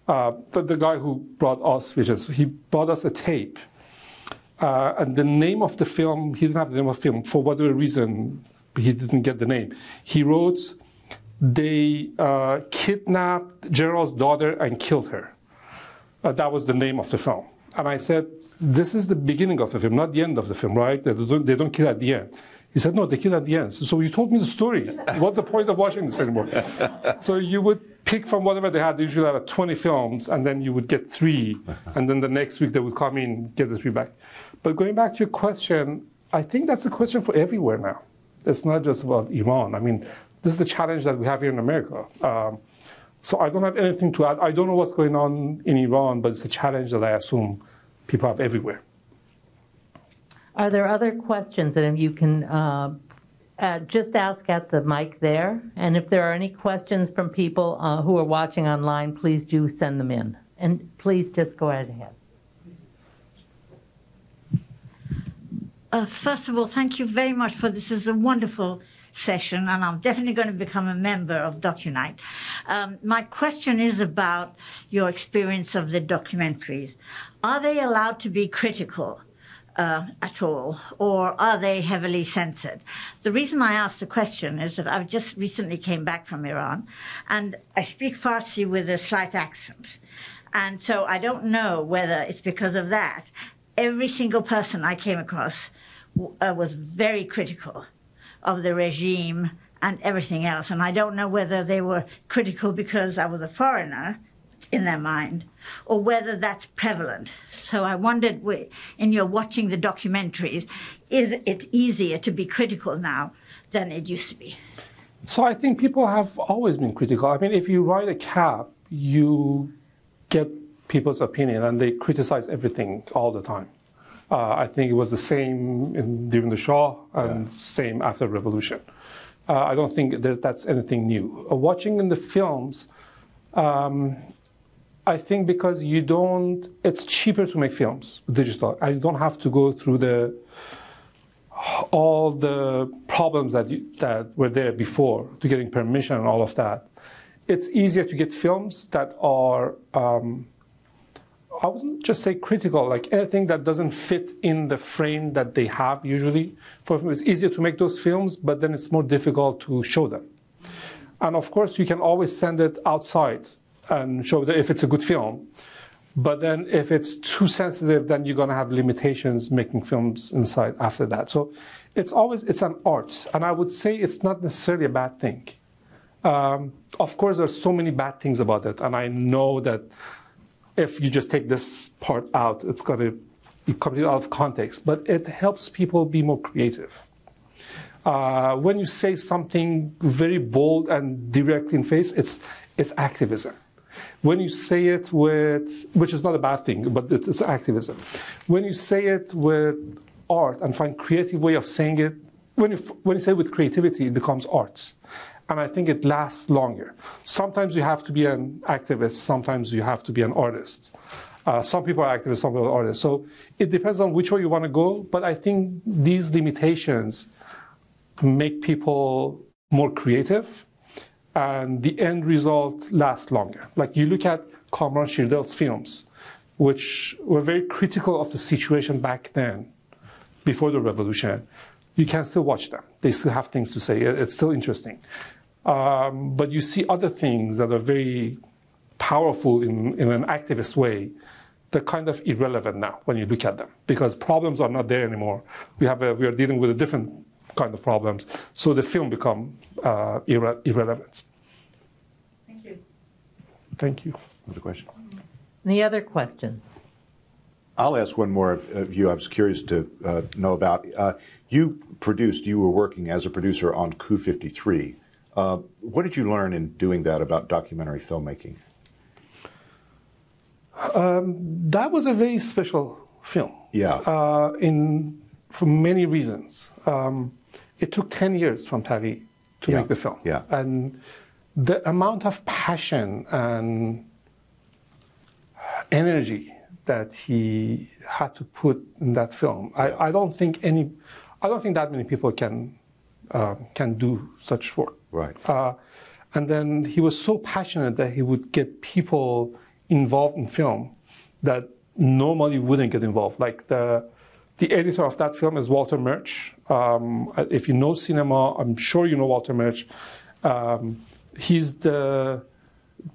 uh, the, the guy who brought us, which is he brought us a tape. Uh, and the name of the film, he didn't have the name of the film. For whatever reason, he didn't get the name. He wrote, they uh, kidnapped General's daughter and killed her. Uh, that was the name of the film. And I said, this is the beginning of the film, not the end of the film, right? They don't, they don't kill at the end. He said, no, they kill at the end. So, you told me the story. What's the point of watching this anymore? so you would pick from whatever they had. They usually have 20 films, and then you would get three. And then the next week they would come in, get the three back. But going back to your question, I think that's a question for everywhere now. It's not just about Iran. I mean, this is the challenge that we have here in America. Um, so I don't have anything to add. I don't know what's going on in Iran, but it's a challenge that I assume people have everywhere. Are there other questions that you can uh, just ask at the mic there? And if there are any questions from people uh, who are watching online, please do send them in. And please just go ahead. Uh, first of all, thank you very much for this. Is a wonderful session, and I'm definitely going to become a member of DocuNight. Um, my question is about your experience of the documentaries. Are they allowed to be critical? Uh, at all, or are they heavily censored? The reason I ask the question is that I've just recently came back from Iran, and I speak Farsi with a slight accent, and so I don't know whether it's because of that. Every single person I came across uh, was very critical of the regime and everything else. And I don't know whether they were critical because I was a foreigner in their mind or whether that's prevalent. So I wondered, in your watching the documentaries, is it easier to be critical now than it used to be? So I think people have always been critical. I mean, if you write a cap, you get people's opinion, and they criticize everything all the time. Uh, I think it was the same in, during the Shah and same after the revolution. Uh, I don't think there, that's anything new. Uh, watching in the films, um, I think because you don't, it's cheaper to make films digital. I don't have to go through the all the problems that you, that were there before to getting permission and all of that. It's easier to get films that are, um, I wouldn't just say critical, like anything that doesn't fit in the frame that they have usually. For it's easier to make those films, but then it's more difficult to show them. And of course, you can always send it outside and show if it's a good film. But then if it's too sensitive, then you're going to have limitations making films inside after that. So it's always, it's an art. And I would say it's not necessarily a bad thing. Um, of course, there's so many bad things about it. And I know that if you just take this part out, it's going to be completely out of context. But it helps people be more creative. Uh, when you say something very bold and direct in face, it's, it's activism. When you say it with, which is not a bad thing, but it's, it's activism. When you say it with art and find creative way of saying it, when you, when you say it with creativity, it becomes art. And I think it lasts longer. Sometimes you have to be an activist, sometimes you have to be an artist. Uh, some people are activists, some people are artists. So it depends on which way you want to go. But I think these limitations make people more creative and the end result lasts longer. Like you look at Kamran Shirdel's films, which were very critical of the situation back then, before the revolution. You can still watch them. They still have things to say. It's still interesting. Um, but you see other things that are very powerful in, in an activist way. They're kind of irrelevant now when you look at them because problems are not there anymore. We have a, we are dealing with a different kind of problems. So the film become uh, irre- irrelevant. Thank you. Thank you. Another question? Any other questions? I'll ask one more of you. I was curious to uh, know about. Uh, you produced, you were working as a producer on Coup 53. Uh, what did you learn in doing that about documentary filmmaking? Um, that was a very special film. Yeah. Uh, in for many reasons. Um, it took 10 years from Taghi to Yeah, make the film. yeah. And the amount of passion and energy that he had to put in that film, I, I don't think any, I don't think that many people can, uh, can do such work. Right. Uh, and then he was so passionate that he would get people involved in film that normally wouldn't get involved. Like the the editor of that film is Walter Murch. Um, if you know cinema, I'm sure you know Walter Murch. Um, he's the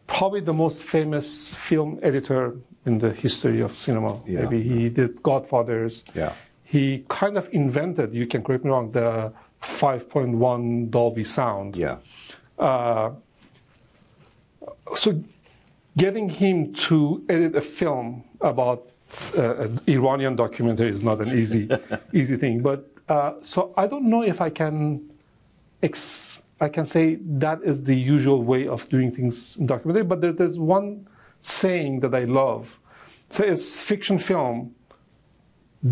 probably the most famous film editor in the history of cinema. Yeah. Maybe he did Godfathers. Yeah. He kind of invented, you can correct me wrong, the 5.1 Dolby sound. Yeah. Uh, so getting him to edit a film about uh, an Iranian documentary is not an easy easy thing. But uh, so I don't know if I can ex- I can say that is the usual way of doing things in documentary. But there, there's one saying that I love. So it's fiction film.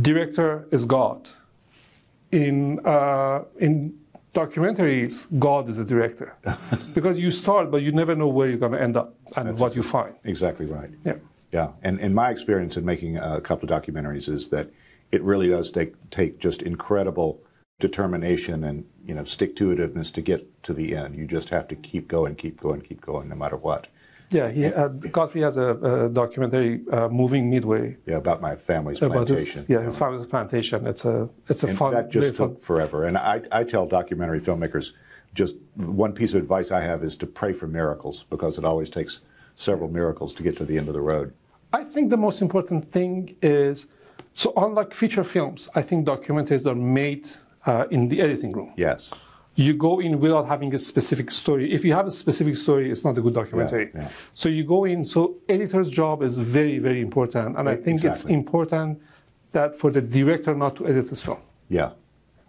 Director is God. In uh, in documentaries, God is a director because you start, but you never know where you're going to end up and what you find. Exactly right. Yeah. Yeah, and, and my experience in making a couple of documentaries is that it really does take, take just incredible determination and you know stick to itiveness to get to the end. You just have to keep going, keep going, keep going, no matter what. Yeah, he, uh, Godfrey has a, a documentary, uh, "Moving Midway," Yeah, about my family's about his, plantation. yeah, his family's plantation. It's a it's a and fun, that just fun. took forever. And I, I tell documentary filmmakers, just one piece of advice I have is to pray for miracles because it always takes several miracles to get to the end of the road. I think the most important thing is so unlike feature films, I think documentaries are made uh, in the editing room. Yes. You go in without having a specific story. If you have a specific story, it's not a good documentary. Yeah, yeah. So you go in. So editor's job is very, very important, and I think it's important that for the director not to edit his film. Yeah.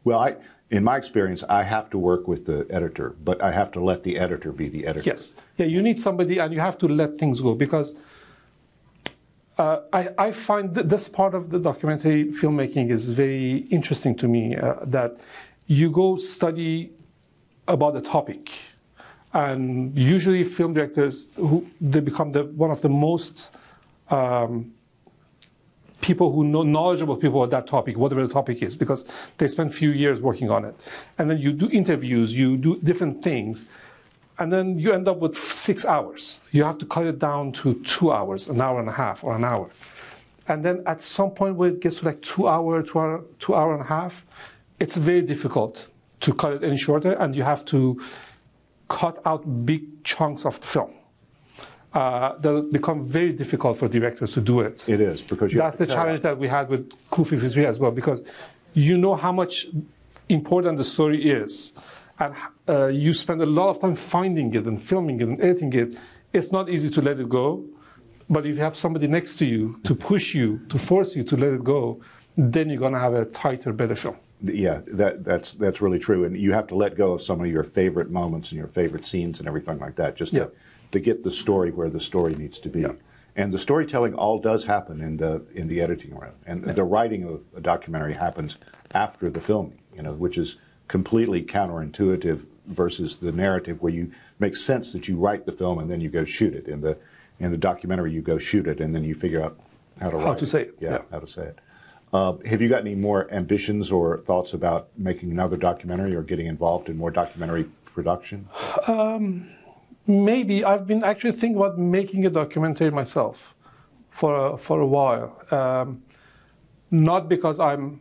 Well, I, in my experience, I have to work with the editor, but I have to let the editor be the editor. Yes. Yeah, you need somebody and you have to let things go because uh, I, I find this part of the documentary filmmaking is very interesting to me uh, that you go study about the topic and usually film directors who they become the, one of the most um, people who know knowledgeable people about that topic, whatever the topic is, because they spend few years working on it. And then you do interviews, you do different things, and then you end up with six hours. You have to cut it down to two hours, an hour and a half, or an hour. And then at some point where it gets to like two hour, two hour, two hour and a half, it's very difficult to cut it any shorter, and you have to cut out big chunks of the film. Uh, that'll become very difficult for directors to do it. It is because That's the challenge that we had with Coup 53 as well, because you know how much important the story is, and uh, you spend a lot of time finding it and filming it and editing it. It's not easy to let it go, but if you have somebody next to you to push you, to force you to let it go, then you're going to have a tighter, better film. Yeah, that, that's that's really true, and you have to let go of some of your favorite moments and your favorite scenes and everything like that, just Yeah. to, to get the story where the story needs to be. And the storytelling all does happen in the in the editing room, and the writing of a documentary happens after the filming. You know, which is completely counterintuitive versus the narrative, where you make sense that you write the film and then you go shoot it. In the in the documentary, you go shoot it and then you figure out how to How write to say it, Yeah, yeah. how to say it. Uh, have you got any more ambitions or thoughts about making another documentary or getting involved in more documentary production? Maybe I've been actually thinking about making a documentary myself for a, for a while. Um, not because I'm,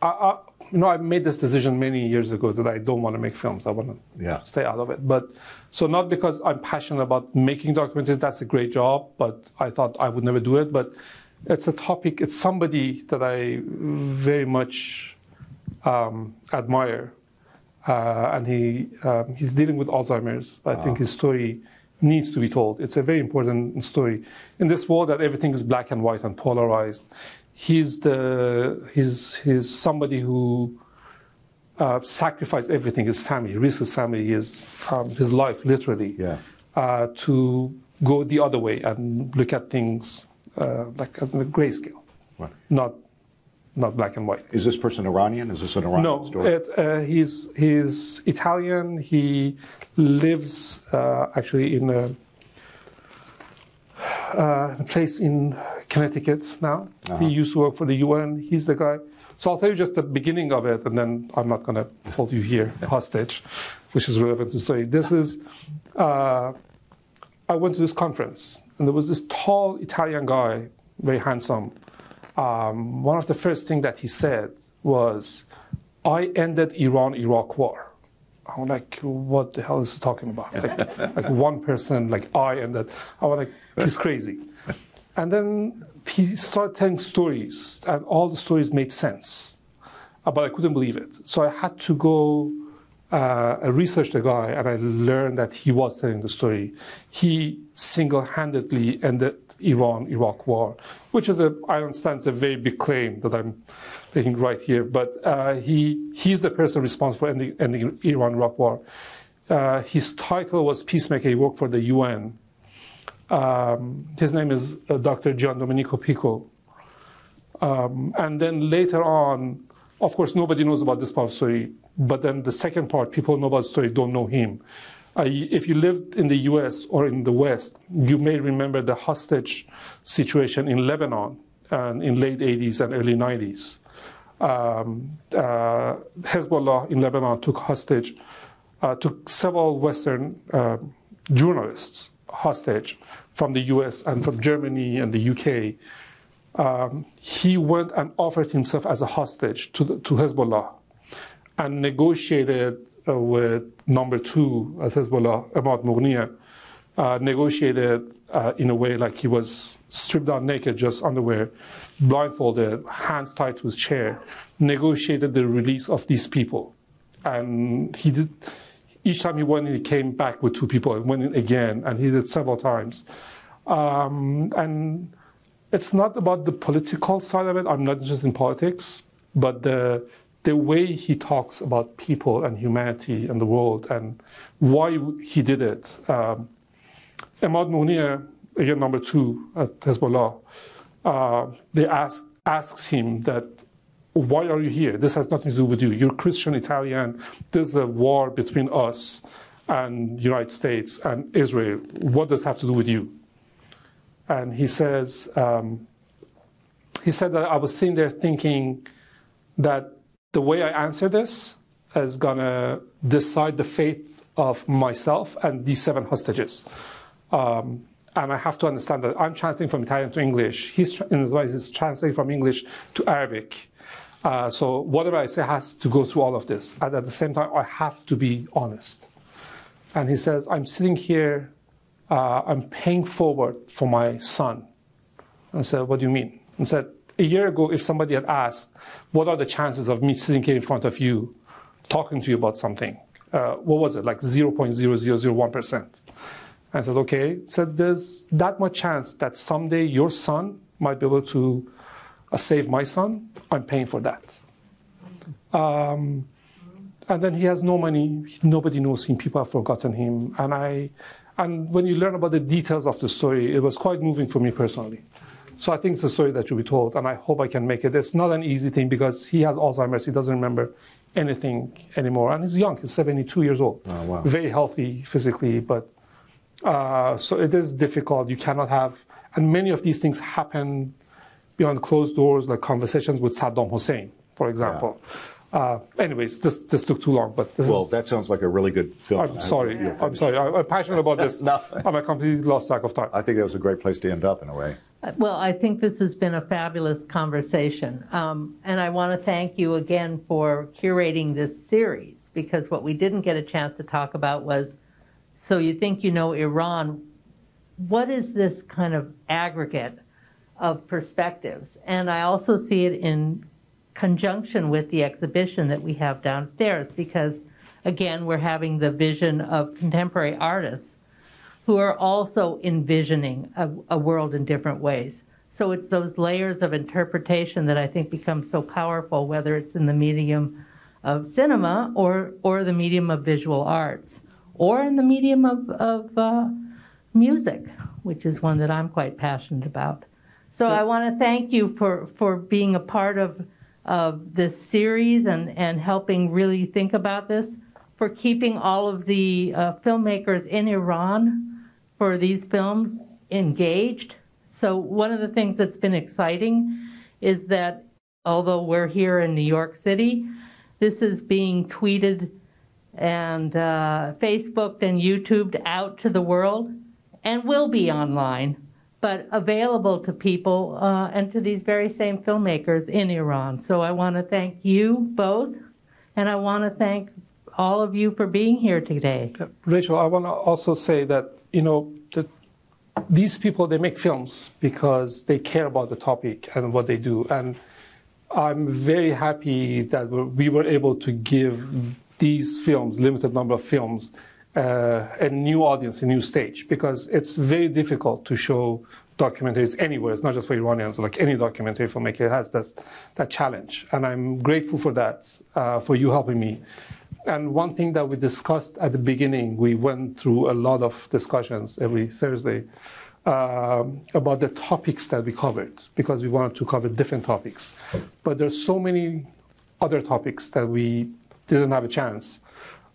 I, I, you know, I made this decision many years ago that I don't want to make films. I want to Yeah. stay out of it. But so not because I'm passionate about making documentaries. That's a great job, but I thought I would never do it. But it's a topic. It's somebody that I very much um, admire uh, and he um, he's dealing with Alzheimer's. I think his story needs to be told. It's a very important story in this world that everything is black and white and polarized. He's the he's he's somebody who uh, sacrificed everything, his family, risked his family, his um, his life, literally, Yeah. uh, to go the other way and look at things uh, like a grayscale, Right. not not black and white. Is this person Iranian? Is this an Iranian No, story? it, uh, he's he's Italian. He lives uh, actually in a, uh, a place in Connecticut now. He used to work for the UN. He's the guy. So I'll tell you just the beginning of it, and then I'm not going to hold you here hostage, which is relevant to the story. This is. Uh, I went to this conference, and there was this tall Italian guy, very handsome. Um, one of the first things that he said was, "I ended Iran-Iraq war." I'm like, "What the hell is he talking about?" Like, like one person, like I ended. I was like, "He's crazy." And then he started telling stories, and all the stories made sense, but I couldn't believe it. So I had to go uh, I researched the guy and I learned that he was telling the story. He single-handedly ended Iran-Iraq war, which is a, I understand, it's a very big claim that I'm making right here. But uh, he he's the person responsible for ending, ending Iran-Iraq war. Uh, his title was peacemaker. He worked for the UN. Um, his name is uh, Dr. Gian Domenico Picco. Um, and then later on, of course, nobody knows about this the story. But then the second part, people know about the story, don't know him. Uh, if you lived in the US or in the West, you may remember the hostage situation in Lebanon uh, in late 80s and early 90s. Um, uh, Hezbollah in Lebanon took hostage, uh, took several Western uh, journalists hostage from the US and from Germany and the UK um, he went and offered himself as a hostage to, the, to Hezbollah and negotiated uh, with number two at Hezbollah, Ahmad Mughniya, uh, negotiated uh, in a way like he was stripped down naked, just underwear, blindfolded, hands tied to his chair, negotiated the release of these people. And he did, each time he went in, he came back with two people and went in again, and he did several times. Um, and it's not about the political side of it. I'm not interested in politics, but the the way he talks about people and humanity and the world and why he did it. Um, Ahmad Mughniya, again number two at Hezbollah, uh, they ask asks him that why are you here? This has nothing to do with you. You're Christian Italian. There's a war between us and the United States and Israel. What does it have to do with you? and he says, um, he said that I was sitting there thinking that the way I answer this is gonna decide the fate of myself and these seven hostages. Um, and I have to understand that I'm translating from Italian to English. He's, in his way, he's translating from English to Arabic. Uh, so whatever I say has to go through all of this. And at the same time, I have to be honest. And he says, I'm sitting here, uh, I'm paying forward for my son. I said, What do you mean? And said, A year ago, if somebody had asked, What are the chances of me sitting here in front of you talking to you about something? Uh, what was it, like 0.0001%? I said, Okay. Said, There's that much chance that someday your son might be able to uh, save my son. I'm paying for that. Um, and then he has no money. Nobody knows him. People have forgotten him. And I, and when you learn about the details of the story, it was quite moving for me personally. So I think it's a story that should be told, and I hope I can make it. It's not an easy thing because he has Alzheimer's. He doesn't remember anything anymore, and he's young. He's 72 years old. Oh, wow. Very healthy physically, but uh, so it is difficult. You cannot have, and many of these things happen behind closed doors, like conversations with Saddam Hussein, for example. Uh, anyways, this this took too long, but this Well, is, that sounds like a really good film. I'm sorry. You'll I'm sorry. I- I'm passionate about this. No. I'm a completely lost track of time. I think that was a great place to end up in a way. Well, I think this has been a fabulous conversation. Um, and I want to thank you again for curating this series because what we didn't get a chance to talk about was so you think you know Iran. What is this kind of aggregate of perspectives? And I also see it in conjunction with the exhibition that we have downstairs because, again, we're having the vision of contemporary artists who are also envisioning a, a world in different ways. So it's those layers of interpretation that I think become so powerful, whether it's in the medium of cinema or, or the medium of visual arts, or in the medium of, of uh, music, which is one that I'm quite passionate about. So I want to thank you for, for being a part of, of this series and, and helping really think about this, for keeping all of the uh, filmmakers in Iran for these films engaged. So, one of the things that's been exciting is that although we're here in New York City, this is being tweeted and uh, Facebooked and YouTubed out to the world and will be online, but available to people uh, and to these very same filmmakers in Iran. So, I want to thank you both, and I want to thank all of you for being here today. Rachel, I want to also say that you know that these people they make films because they care about the topic and what they do, and I'm very happy that we were able to give these films, limited number of films, uh, a new audience, a new stage, because it's very difficult to show documentaries anywhere. It's not just for Iranians. Like any documentary filmmaker has that that challenge, and I'm grateful for that, uh, for you helping me. And one thing that we discussed at the beginning, we went through a lot of discussions every Thursday um, about the topics that we covered because we wanted to cover different topics. But there's so many other topics that we didn't have a chance.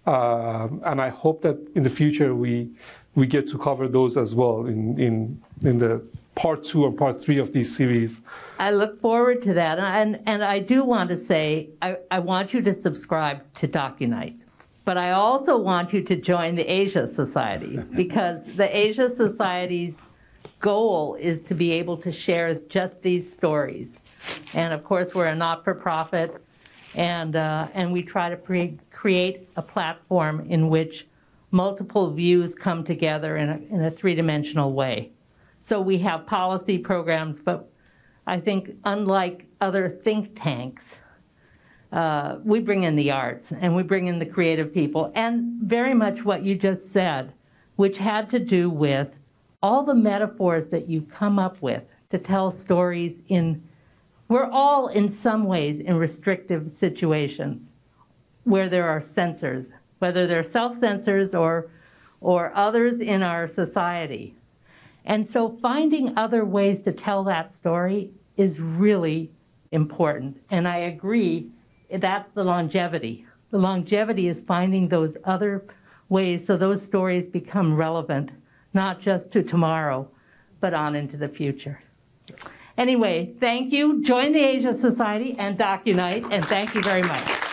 Um, and I hope that in the future we we get to cover those as well in in in the part two and part three of these series. I look forward to that. And, and I do want to say, I, I want you to subscribe to DocuNight. But I also want you to join the Asia Society because the Asia Society's goal is to be able to share just these stories. And of course, we're a not for profit, and, uh, and we try to pre- create a platform in which multiple views come together in a, in a three dimensional way. So we have policy programs, but I think unlike other think tanks, uh, we bring in the arts and we bring in the creative people, and very much what you just said, which had to do with all the metaphors that you come up with to tell stories in. We're all in some ways in restrictive situations where there are censors, whether they're self censors or, or others in our society. And so finding other ways to tell that story is really important. And I agree, that's the longevity. The longevity is finding those other ways so those stories become relevant, not just to tomorrow, but on into the future. Anyway, thank you. Join the Asia Society and DocuNight, and thank you very much.